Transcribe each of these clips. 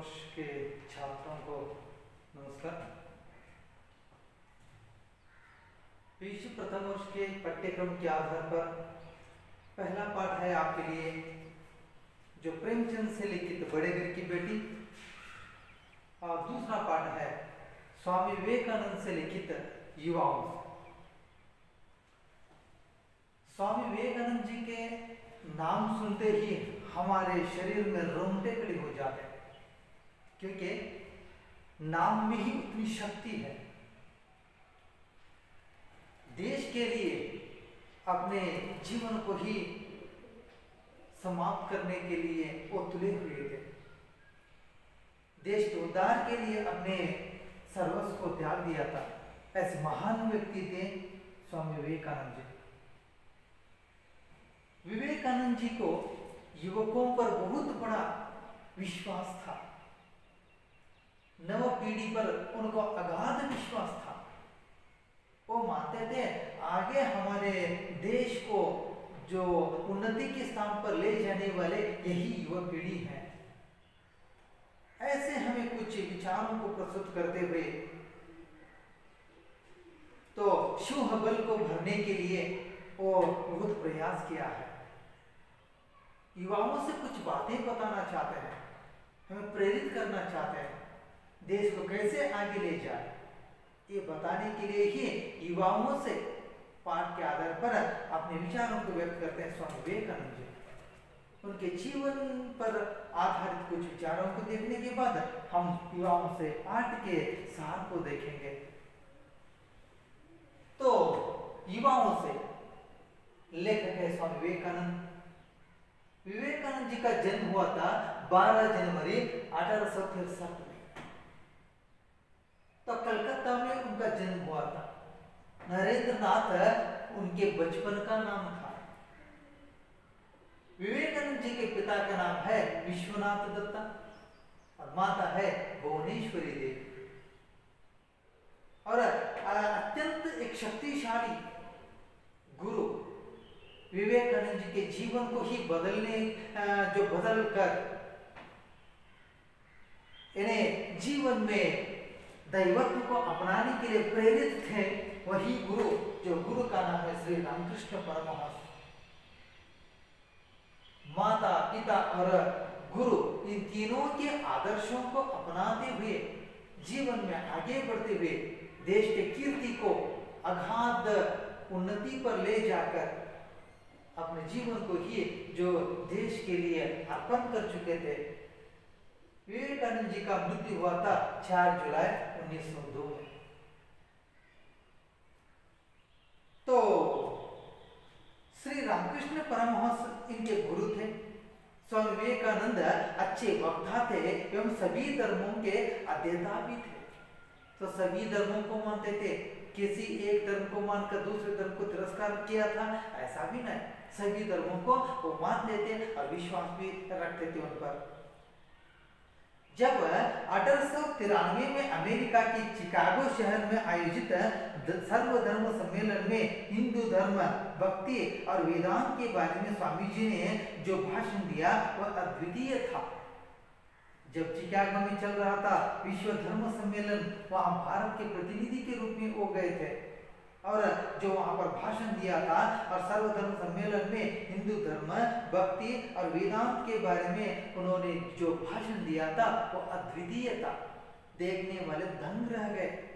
वर्ष के छात्रों को नमस्कार। पीयूसी प्रथम वर्ष के पाठ्यक्रम के आधार पर पहला पाठ है आपके लिए, जो प्रेमचंद से लिखित बड़े घर की बेटी। और दूसरा पाठ है स्वामी विवेकानंद से लिखित युवाओं। स्वामी विवेकानंद जी के नाम सुनते ही हमारे शरीर में रोंगटे खड़े हो जाते हैं। क्योंकि नाम में ही उतनी शक्ति है। देश के लिए अपने जीवन को ही समाप्त करने के लिए वो तुले हुए थे। देश के उद्धार के लिए अपने सर्वस्व को त्याग दिया था। ऐसे महान व्यक्ति थे स्वामी विवेकानंद जी। विवेकानंद जी को युवकों पर बहुत बड़ा विश्वास था। नव पीढ़ी पर उनको अगाध विश्वास था। वो मानते थे, आगे हमारे देश को जो उन्नति के स्थान पर ले जाने वाले यही युवा पीढ़ी है। ऐसे हमें कुछ विचारों को प्रस्तुत करते हुए तो शुभ बल को भरने के लिए वो बहुत प्रयास किया है। युवाओं से कुछ बातें बताना चाहते हैं, हमें प्रेरित करना चाहते हैं। देश को कैसे आगे ले जाए? ये बताने के लिए ही युवाओं से पाठ के आधार पर अपने विचारों को व्यक्त करते हैं स्वामी विवेकानंद जी। उनके जीवन पर आधारित कुछ विचारों को देखने के बाद हम युवाओं से पाठ के सार को देखेंगे। तो युवाओं से लेखक है स्वामी विवेकानंद। विवेकानंद जी का जन्म हुआ था 12 जनवरी अठारह सौ तिरसठ तो कलकत्ता में उनका जन्म हुआ था। नरेंद्र नाथ उनके बचपन का नाम था। विवेकानंद जी के पिता का नाम है विश्वनाथ दत्ता और माता है भुवनेश्वरी देवी। और अत्यंत एक शक्तिशाली गुरु विवेकानंद जी के जीवन को ही बदलने जो बदल कर इन्हें जीवन में दैवत्व को अपनाने के लिए प्रेरित थे वही गुरु, जो गुरु का नाम है श्री रामकृष्ण परमहंस। माता, पिता और गुरु इन तीनों के आदर्शों को अपनाते हुए, जीवन में आगे बढ़ते हुए देश के कीर्ति को अगाध उन्नति पर ले जाकर अपने जीवन को ही जो देश के लिए अर्पण कर चुके थे। विवेकानंद जी का मृत्यु हुआ था 4 जुलाई। 1902 में तो श्री रामकृष्ण परमहंस इनके गुरु थे। स्वामी विवेकानंद अच्छे वक्ता थे एवं सभी धर्मों के अध्येता भी थे। तो सभी धर्मों को मानते थे। किसी एक धर्म को मानकर दूसरे धर्म को तिरस्कार किया था, ऐसा भी नहीं। सभी धर्मों को वो मानते थे और विश्वास भी रखते थे उन पर। जब अठारह सौ तिरानवे में अमेरिका के चिकागो शहर में आयोजित सर्वधर्म सम्मेलन में हिंदू धर्म, भक्ति और वेदांत के बारे में स्वामी जी ने जो भाषण दिया, वह अद्वितीय था। जब चिकागो में चल रहा था, विश्व धर्म सम्मेलन, वहाँ भारत के प्रतिनिधि के रूप में वो गए थे। और जो वहाँ पर भाषण दिया था और सर्वधर्म सम्मेलन में हिंदू धर्म, भक्ति और वेदांत के बारे में उन्होंने जो भाषण दिया था, वो अद्वितीय था। देखने वाले दंग रह गए।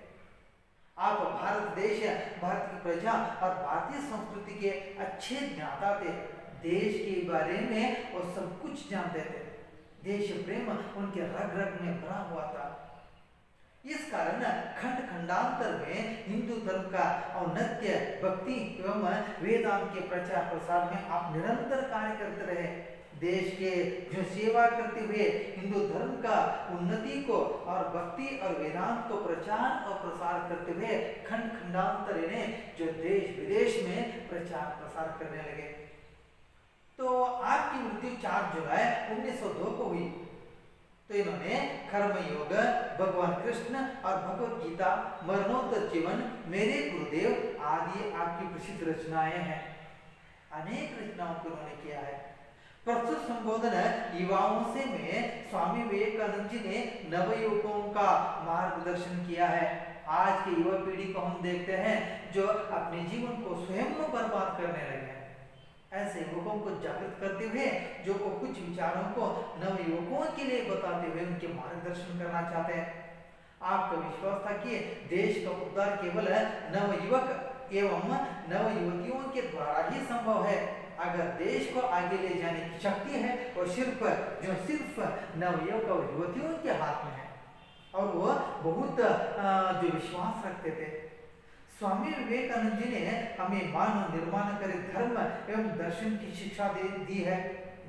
आप भारत देश, भारत की प्रजा और भारतीय संस्कृति के अच्छे ज्ञाता थे। देश के बारे में वो सब कुछ जानते थे। देश प्रेम उनके रग रग में भरा हुआ था। इस कारण खंड खंडांतर में हिंदू धर्म का औन्नत्य, भक्ति एवं वेदांत के प्रचार प्रसार में आप निरंतर कार्य करते रहे। देश के जो सेवा करते हुए हिंदू धर्म का उन्नति को और भक्ति और वेदांत को प्रचार और प्रसार करते हुए खंड खंडांतर इन्हें जो देश विदेश में प्रचार प्रसार करने लगे। तो आपकी मृत्यु 4 जुलाई 1902 को हुई। तो इन्होंने कर्म योग भगवान कृष्ण और भगवत गीता मरणोत्तर जीवन मेरे गुरुदेव आदि आपकी प्रसिद्ध रचनाएँ हैं। अनेक रचनाओं को उन्होंने किया है। प्रस्तुत संबोधन युवाओं से में स्वामी विवेकानंद जी ने नवयुवकों का मार्गदर्शन किया है। आज के युवा पीढ़ी को हम देखते हैं जो अपने जीवन को स्वयं बर्बाद करने लगे ऐसे युवकों को जागृत करते हुए, जो वो कुछ विचारों को नव युवकों के लिए बताते हुए उनके मार्गदर्शन करना चाहते हैं। आपका विश्वास था कि देश का उद्धार केवल नव युवक एवं नव युवतियों के द्वारा ही संभव है। अगर देश को आगे ले जाने की शक्ति है वो सिर्फ़, जो सिर्फ़ नवयुवक और युवतियों के हाथ में है। और वो बहुत जो विश्वास रखते थे। स्वामी विवेकानंद जी ने हमें मानव निर्माण करे धर्म एवं दर्शन की शिक्षा दे, दी है,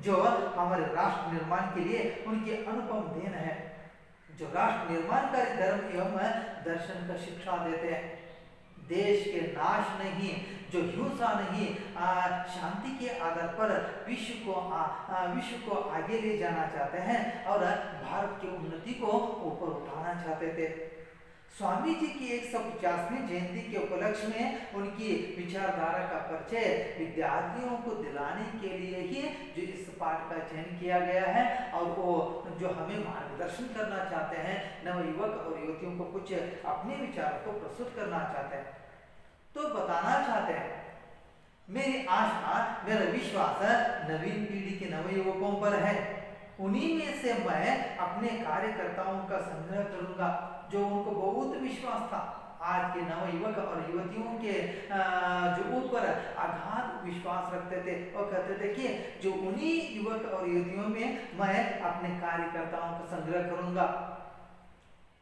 जो हमारे राष्ट्र निर्माण के लिए उनकी अनुपम देन है। जो राष्ट्र निर्माणकारी धर्म एवं दर्शन का शिक्षा देते हैं। देश के नाश नहीं, जो हिंसा नहीं शांति के आधार पर विश्व को विश्व को आगे ले जाना चाहते हैं और भारत की उन्नति को ऊपर उठाना चाहते थे। स्वामी जी की एक सौ पचासवीं जयंती के उपलक्ष्य में उनकी विचारधारा का परिचय विद्यार्थियों को दिलाने के लिए ही जो इस पाठ का चयन किया गया है और वो जो हमें मार्गदर्शन करना चाहते हैं नव युवक और युवतियों को कुछ अपने विचारों को प्रस्तुत करना चाहते हैं। तो बताना चाहते हैं, मेरी आशा मेरा विश्वास नवीन पीढ़ी के नव युवकों पर है। उन्हीं में से मैं अपने कार्यकर्ताओं का संग्रह करूँगा। जो उनको बहुत विश्वास था, आज के नव युवक और युवतियों के जो ऊपर अगाध विश्वास रखते थे और कहते थे कि जो उन्हीं युवक और युवतियों में मैं अपने कार्यकर्ताओं का संग्रह करूँगा।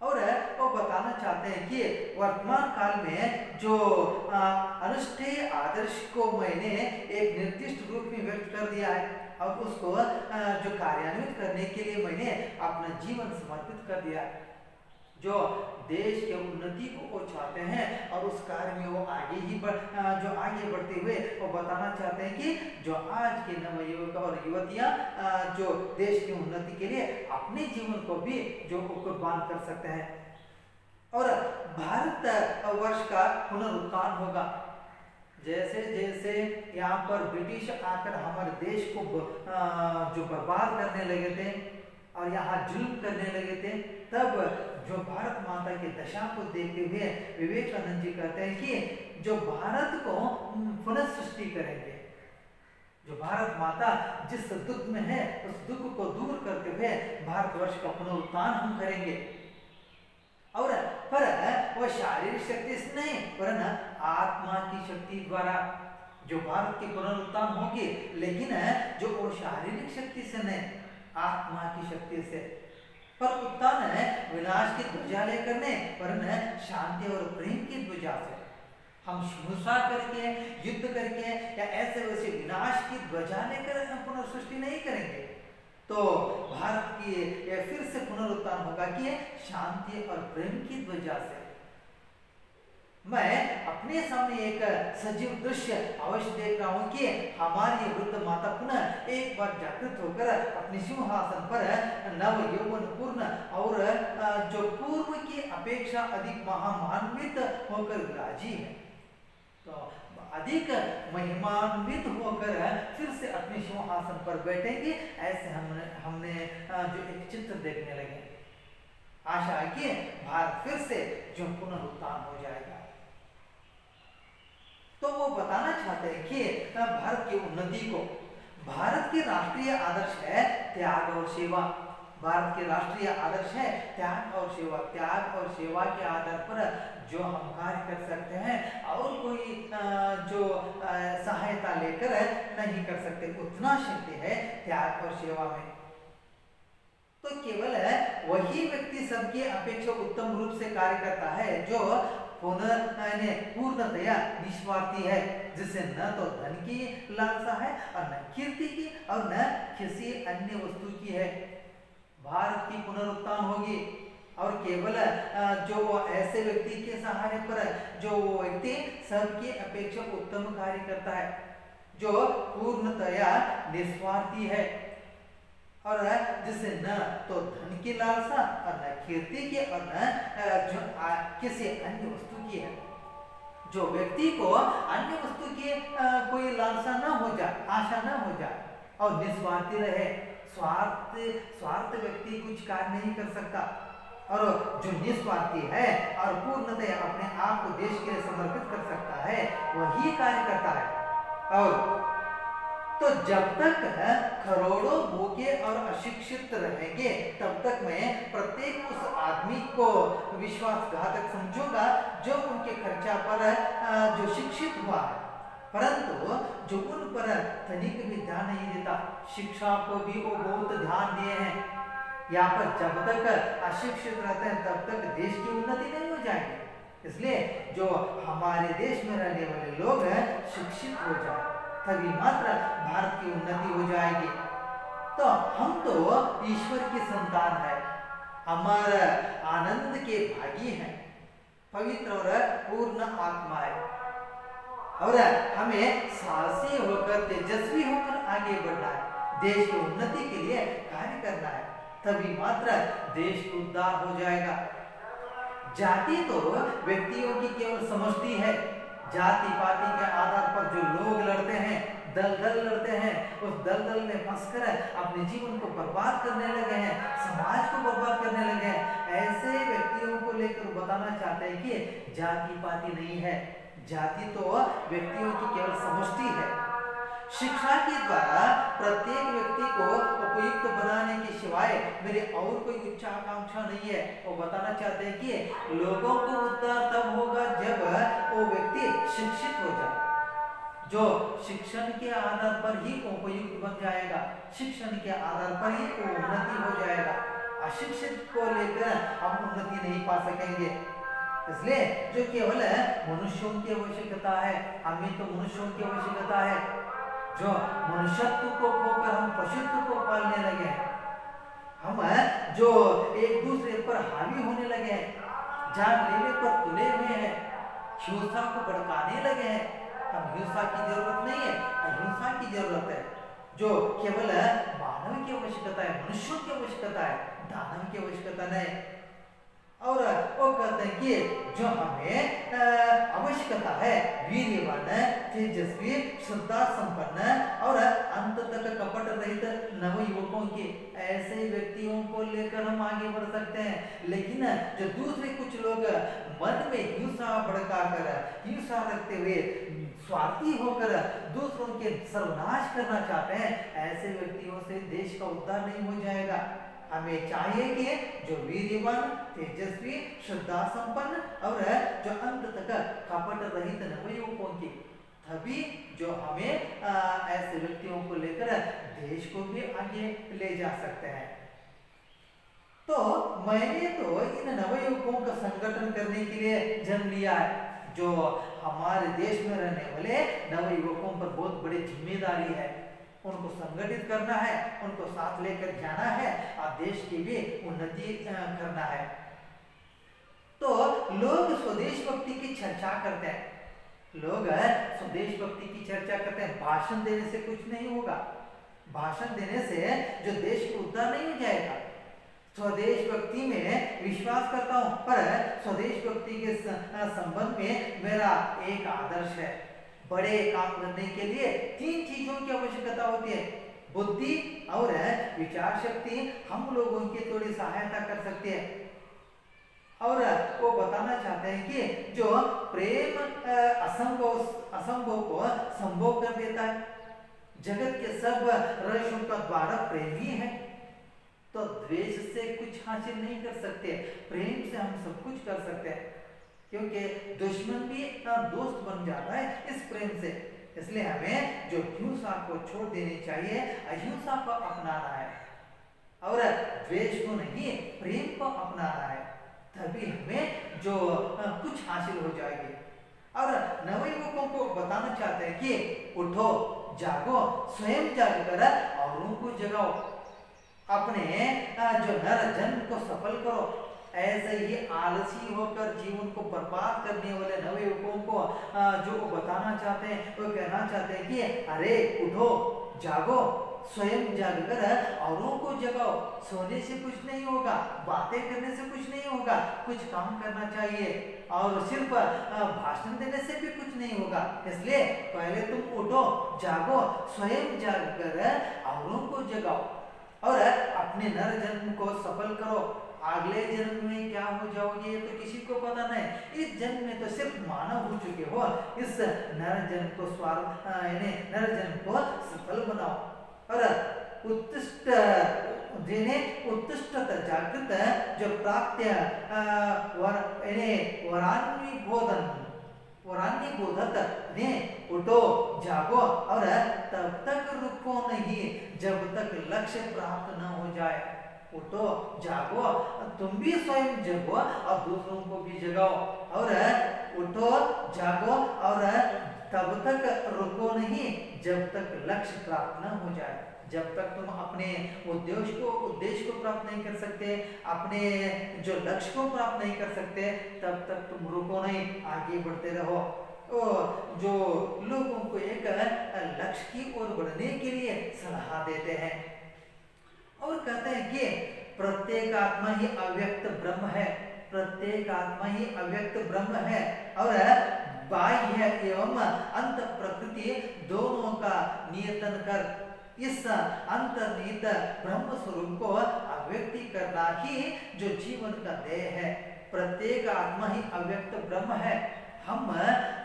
और वो बताना चाहते हैं कि वर्तमान काल में जो अनुष्ठेय आदर्श को मैंने एक निर्दिष्ट रूप में व्यक्त कर दिया है और उसको जो कार्यान्वित करने के लिए मैंने अपना जीवन समर्पित कर दिया। है जो देश के उन्नति को वो चाहते हैं और उस कार्य में वो आगे ही बढ़ जो आगे बढ़ते हुए वो बताना चाहते हैं कि जो आज के नव युवक और युवतियाँ जो देश की उन्नति के लिए अपने जीवन को भी जो कुर्बान कर सकते हैं। और भारत वर्ष का पुनरुत्थान होगा। जैसे जैसे यहाँ पर ब्रिटिश आकर हमारे देश को जो बर्बाद करने लगे थे और यहाँ जुल्म करने लगे थे, तब जो भारत माता की दशा को देखते हुए विवेकानंद जी कहते हैं कि जो भारत को पुनः सृष्टि करेंगे। जो भारत माता जिस दुख में है, उस दुख को दूर करते हुए भारतवर्ष का पुनरुत्थान हम करेंगे। और पर वह शारीरिक शक्ति से नहीं पर आत्मा की शक्ति द्वारा जो भारत की पुनरुत्थान होगी, लेकिन जो वो शारीरिक शक्ति से नहीं, आत्मा की शक्ति से। पर कुत्ता है, विनाश की ध्वजा लेकर ने पर न शांति और प्रेम की ध्वजा से। हम हिंसा करके, युद्ध करके, या ऐसे वैसे विनाश की ध्वजा लेकर पुनर्सृष्टि नहीं करेंगे। तो भारत की या फिर से पुनरुत्थान होगा कि शांति और प्रेम की ध्वजा से। मैं अपने सामने एक सजीव दृश्य अवश्य देख रहा हूँ कि हमारी वृद्ध माता पुनः एक बार जागृत होकर अपने सिंहासन पर नव यौवन पूर्ण और जो पूर्व की अपेक्षा अधिक महामान्वित होकर विराजी है। तो अधिक महिमान्वित होकर फिर से अपने सिंहासन पर बैठेंगे, ऐसे हमने हमने जो एक चित्र देखने लगे। आशा है कि भारत फिर से जो पुनरुत्थान हो जाएगा। तो वो बताना चाहते हैं कि भारत की उन्नति को। भारत के राष्ट्रीय आदर्श है त्याग और सेवा। भारत के राष्ट्रीय आदर्श है त्याग और सेवा। त्याग और सेवा के आधार पर जो हम कार्य कर सकते हैं और कोई जो सहायता लेकर नहीं कर सकते, उतना शक्ति है त्याग और सेवा में। तो केवल वही व्यक्ति सबकी अपेक्षा उत्तम रूप से कार्य करता है जो पूर्णतया निस्वार्थी है, जिसे न तो धन की लालसा है और न कीर्ति की और न किसी अन्य वस्तु की है। भारत की पुनरुत्थान होगी और केवल जो ऐसे व्यक्ति के सहारे पर, जो व्यक्ति सबकी अपेक्षा उत्तम कार्य करता है, जो पूर्णतया निस्वार्थी है। और जिसे न तो धन की लालसा और न कीर्ति की और न जो किसी अन्य वस्तु की है। जो व्यक्ति को अन्य वस्तु की कोई लालसा न हो जाए आशा न हो जाए और निस्वार्थी रहे, स्वार्थ स्वार्थ व्यक्ति कुछ कार्य नहीं कर सकता। और जो निस्वार्थी है और पूर्णतः अपने आप को देश के लिए समर्पित कर सकता है, वही कार्य करता है। और तो जब तक करोड़ों भूखे और अशिक्षित रहेंगे, तब तक मैं प्रत्येक उस आदमी को विश्वासघातक समझूँगा जो उनके खर्चा पर जो शिक्षित हुआ परंतु, जो उन पर तनिक भी ध्यान नहीं देता, शिक्षा को भी वो बहुत ध्यान दिए हैं। यहाँ पर जब तक अशिक्षित रहते हैं, तब तक देश की उन्नति नहीं हो जाएगी। इसलिए जो हमारे देश में रहने वाले लोग हैं, शिक्षित हो जाए तभी मात्र भारत की उन्नति हो जाएगी। तो हम तो ईश्वर की संतान है। हमारे आनंद के भागी हैं। पवित्र और पूर्ण आत्मा है। और हमें साहसी होकर, तेजस्वी होकर आगे बढ़ना है। देश की उन्नति के लिए कार्य करना है। तभी मात्र देश उद्धार हो जाएगा। जाति तो व्यक्तियों की केवल समष्टि है। जाति पाति के आधार पर जो लोग लड़ते हैं दल दल लड़ते हैं, उस दल दल में फंसकर अपने जीवन को बर्बाद करने लगे हैं, समाज को बर्बाद करने लगे हैं। ऐसे व्यक्तियों को लेकर बताना चाहते हैं कि जाति पाति नहीं है। जाति तो व्यक्तियों की केवल समष्टि है। शिक्षा के द्वारा प्रत्येक व्यक्ति को उपयुक्त बनाने के सिवाय मेरे और कोई उच्च आकांक्षा नहीं है। वो बताना चाहते हैं कि लोगों को उद्धार तब होगा जब वो व्यक्ति शिक्षित हो जाए। जो शिक्षण के आधार पर ही उपयुक्त बन जाएगा, शिक्षण के आधार पर ही वो उन्नति हो जाएगा। अशिक्षित को लेकर हम उन्नति नहीं पा सकेंगे। इसलिए जो केवल मनुष्यों की आवश्यकता है, हमें तो मनुष्यों की आवश्यकता है। जो मनुष्यत्व को खोकर हम पशुत्व को पालने लगे हम जो एक दूसरे पर हावी होने लगे हैं, जान लेने पर तुले हुए हैं, हिंसा को भड़काने लगे हैं हम हिंसा की ज़रूरत नहीं है, अहिंसा की ज़रूरत है, जो केवल मानव की आवश्यकता है, मनुष्यों की आवश्यकता है, दानव की आवश्यकता नहीं। और वो कहते हैं कि जो हमें आवश्यकता है वीरवान तेजस्वी श्रद्धा संपन्न और अंत तक कपट रहित नव युवकों के ऐसे व्यक्तियों को लेकर हम आगे बढ़ सकते हैं। लेकिन जो दूसरे कुछ लोग मन में हिंसा भड़का कर हिंसा रखते हुए स्वार्थी होकर दूसरों के सर्वनाश करना चाहते हैं, ऐसे व्यक्तियों से देश का उद्धार नहीं हो जाएगा। हमें चाहिए कि जो वीरवान, तेजस्वी श्रद्धा संपन्न और जो अंत तक कपट रहित नवयुवकों की तभी जो हमें ऐसे व्यक्तियों को लेकर देश को भी आगे ले जा सकते हैं। तो मैंने तो इन नवयुवकों का संगठन करने के लिए जन्म लिया है। जो हमारे देश में रहने वाले नवयुवकों पर बहुत बड़ी ज़िम्मेदारी है। उनको संगठित करना है, उनको साथ लेकर जाना है और देश की भी उन्नति करना है। तो लोग स्वदेश भक्ति की चर्चा करते हैं। लोग स्वदेश भक्ति की चर्चा करते हैं। भाषण देने से कुछ नहीं होगा। भाषण देने से जो देश को उद्धार नहीं हो जाएगा। स्वदेश भक्ति में विश्वास करता हूँ, पर स्वदेश भक्ति के संबंध में मेरा एक आदर्श है। बड़े काम करने के लिए तीन चीज़ों की आवश्यकता होती है। बुद्धि और विचार शक्ति। हम लोगों की थोड़ी सहायता कर सकते हैं। और वो बताना चाहते हैं कि जो प्रेम असंभव असंभव को संभव कर देता है। जगत के सब रहस्यों का द्वारा प्रेम ही। है तो द्वेष से कुछ हासिल नहीं कर सकते, प्रेम से हम सब कुछ कर सकते हैं। क्योंकि दुश्मन भी इतना दोस्त बन जाता है इस प्रेम से। इसलिए हमें जो हिंसा को छोड़ देनी चाहिए, अहिंसा को अपनाना है। और द्वेष को नहीं, प्रेम को अपनाना है। तभी हमें जो कुछ हासिल हो जाएगी। और नवयुवकों को बताना चाहते हैं कि उठो, जागो, स्वयं जाग कर औरों को जगाओ। अपने जो नर जन्म को सफल करो। ऐसे ही आलसी होकर जीवन को बर्बाद करने वाले नवयुवकों को जो बताना चाहते हैं, वो कहना चाहते हैं कि, अरे, उठो, जागो स्वयं जागकर औरों को जगाओ। सोने से कुछ नहीं होगा, बातें करने से कुछ नहीं होगा, कुछ काम करना चाहिए। और सिर्फ़ भाषण देने से भी कुछ नहीं होगा। इसलिए पहले तुम उठो, जागो स्वयं जाग कर औरों को जगाओ। और अपने नर जन्म को सफल करो। अगले जन्म में क्या हो जाओगे तो किसी को पता नहीं। इस जन्म में तो सिर्फ़ मानव हो चुके हो। इस नर जन्म को स्वार्थ यानी नर जन्म को सफल बनाओ। और उत्कृष्ट जिन्हें उत्कृष्ट जागृत जो प्राप्त वर वरान्वी बोधन, वरान्वी बोधत ने उठो, जागो, और तब तक रुको नहीं, जब तक लक्ष्य प्राप्त न हो जाए। उठो, जागो, तुम भी स्वयं जगो, और दूसरों को भी जगाओ। और उठो, जागो, और तब तक रुको नहीं, जब तक लक्ष्य प्राप्त न हो जाए। जब तक तुम अपने उद्देश्य को उद्देश्य को प्राप्त नहीं कर सकते, अपने जो लक्ष्य को प्राप्त नहीं कर सकते, तब तक तुम रुको नहीं, आगे बढ़ते रहो। तो जो लोगों को एक लक्ष्य की ओर बढ़ने के लिए सलाह देते हैं। और कहते हैं कि प्रत्येक आत्मा ही अव्यक्त ब्रह्म है, प्रत्येक आत्मा ही अव्यक्त ब्रह्म है। और बाह्य एवं अंत प्रकृति दोनों का नियतन कर इस अंतर्निहित ब्रह्म स्वरूप को अव्यक्ति करना ही जो जीवन का देह है प्रत्येक आत्मा ही अव्यक्त ब्रह्म है हम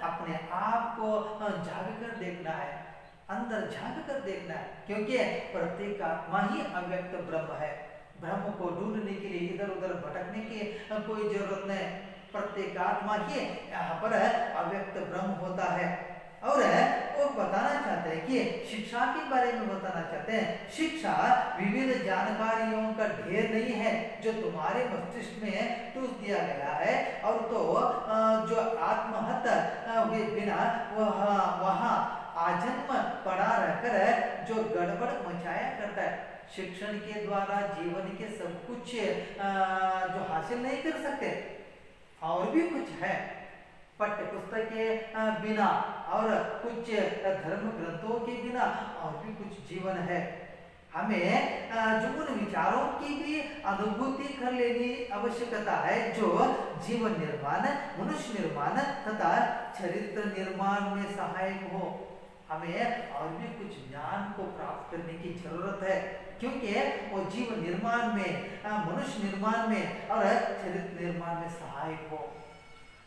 अपने आप को जाग कर देखना है अंदर झाँक कर देखना है क्योंकि प्रत्येक आत्मा ही अव्यक्त ब्रह्म है ब्रह्म को ढूँढने के लिए इधर उधर भटकने की कोई ज़रूरत नहीं प्रत्येक आत्मा ही यहाँ पर अव्यक्त ब्रह्म होता है। और वो बताना चाहते हैं कि शिक्षा के बारे में बताना चाहते हैं। शिक्षा विविध जानकारियों का ढेर नहीं है, जो तुम्हारे मस्तिष्क में टूस दिया गया है। और तो जो आत्महत्या हुए बिना वह, वहाँ आजन्म पड़ा रहकर जो गड़बड़ मचाया करता है। शिक्षण के द्वारा जीवन के सब कुछ जो हासिल नहीं कर सकते और भी कुछ है। पाठ्य पुस्तक के बिना और कुछ धर्म ग्रंथों के बिना और भी कुछ जीवन है। हमें जो उन विचारों की भी अनुभूति कर लेनी आवश्यकता है, जो जीवन निर्माण, मनुष्य निर्माण तथा चरित्र निर्माण में सहायक हो। हमें और भी कुछ ज्ञान को प्राप्त करने की ज़रूरत है। क्योंकि वो जीव निर्माण में मनुष्य निर्माण में और चरित्र निर्माण में सहायक हो।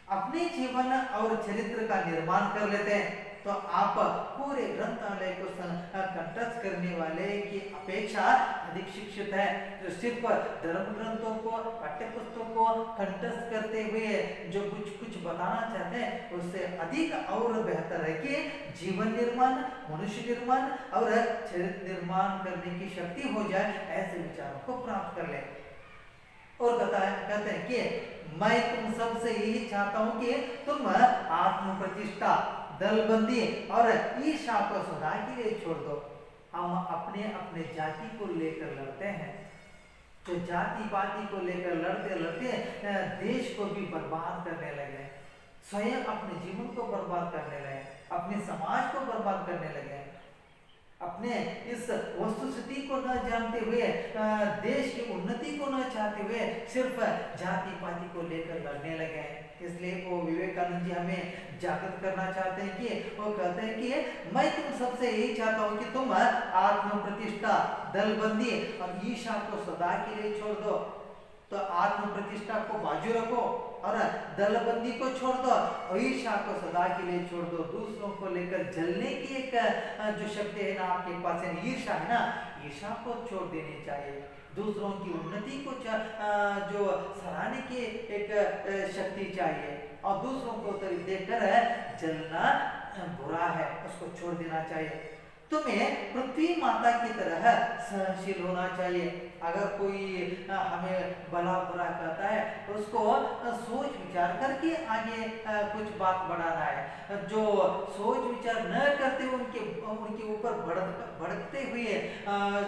अपने जीवन और चरित्र का निर्माण कर लेते हैं। तो आप पूरे ग्रंथालय को कंठस्थ करने वाले की अपेक्षा अधिक शिक्षित है, जो सिर्फ़ धर्म ग्रंथों को पाठ्य पुस्तकों को कंठस्थ करते हुए जो कुछ कुछ बताना चाहते हैं, उससे अधिक और बेहतर है कि जीवन निर्माण, मनुष्य निर्माण और चरित्र निर्माण करने की शक्ति हो जाए, ऐसे विचारों को प्राप्त कर ले। और बताया कहते हैं कि मैं तुम सबसे यही चाहता हूँ कि तुम आत्म प्रतिष्ठा दलबंदी और ईर्षा को सदा के लिए छोड़ दो। हम अपने अपने जाति को लेकर लड़ते हैं। जो जाति पाति को लेकर लड़ते लड़ते देश को भी बर्बाद करने लगे स्वयं अपने जीवन को बर्बाद करने लगे अपने समाज को बर्बाद करने लगे अपने इस वस्तुस्थिति को न जानते हुए देश की उन्नति को न चाहते हुए सिर्फ़ जाति पाति को लेकर लड़ने लगे इसलिए वो विवेकानंद जी हमें जागृत करना चाहते हैं कि, वो कहते हैं कि, मैं तुम सबसे यही चाहता हूँ कि तुम आत्म प्रतिष्ठा दलबंदी और ईशा को सदा के लिए छोड़ दो। तो आत्म प्रतिष्ठा को बाजू रखो और दलबंदी को छोड़ दो ईर्षा को सदा के लिए छोड़ दो। दूसरों को लेकर जलने की एक, जो शक्ति है ना, आपके पास ईर्षा है ना ईर्षा को छोड़ देनी चाहिए। दूसरों की उन्नति को जो सराहने की एक शक्ति चाहिए। और दूसरों को तो देखकर जलना बुरा है, उसको छोड़ देना चाहिए। तुम्हें पृथ्वी माता की तरह सहनशील होना चाहिए। अगर कोई हमें भला बुरा कहता है तो उसको सोच विचार करके आगे कुछ बात बढ़ाना है। जो सोच विचार न करते उनके उनके ऊपर भड़क भड़कते हुए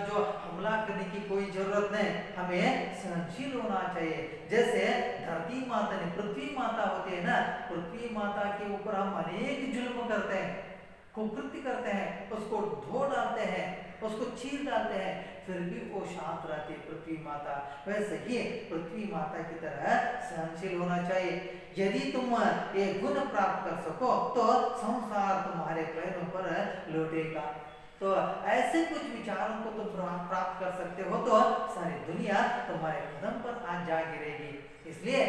जो हमला करने की कोई ज़रूरत नहीं, हमें सहनशील होना चाहिए। जैसे धरती माता ने पृथ्वी माता होती है ना, पृथ्वी माता के ऊपर हम अनेक जुल्म करते हैं। कुकृत्य करते हैं, उसको धो डालते हैं, उसको चीर डालते हैं, फिर भी वो शांत रहती है पृथ्वी माता। वैसे ही पृथ्वी माता की तरह सहनशील होना चाहिए। यदि तुम ये गुण प्राप्त कर सको तो संसार तुम्हारे पैरों पर लौटेगा। तो ऐसे कुछ विचारों को तुम प्राप्त कर सकते हो तो सारी दुनिया तुम्हारे कदम पर आज जा गिरेगी इसलिए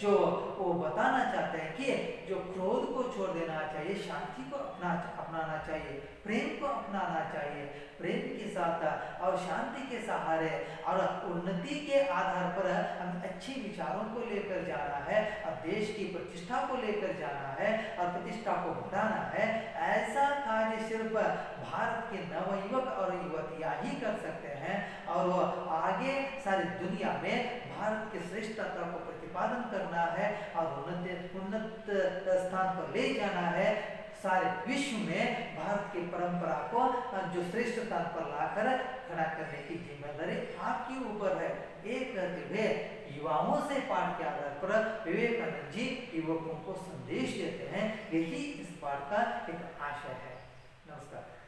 जो वो बताना चाहते हैं कि जो क्रोध को छोड़ देना चाहिए, शांति को अपना, अपनाना चाहिए, प्रेम को अपनाना चाहिए, प्रेम के साथ और शांति के सहारे और उन्नति के आधार पर हम अच्छे विचारों को लेकर जाना है और देश की प्रतिष्ठा को लेकर जाना है और प्रतिष्ठा को बढ़ाना है, ऐसा कार्य सिर्फ़ भारत के नवयुवक और युवतियाँ ही कर सकते हैं और वो आगे सारी दुनिया में भारत की श्रेष्ठता को प्रतिपादन करना है और उन्नत उन्नत स्थान पर ले जाना है। सारे विश्व में भारत की परंपरा को, जो श्रेष्ठ स्थान पर लाकर खड़ा करने की ज़िम्मेदारी आपके ऊपर है। एक हुए युवाओं से पाठ के आधार पर विवेकानंद जी युवकों को संदेश देते हैं। यही इस पाठ का एक आशय है। नमस्कार।